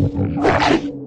you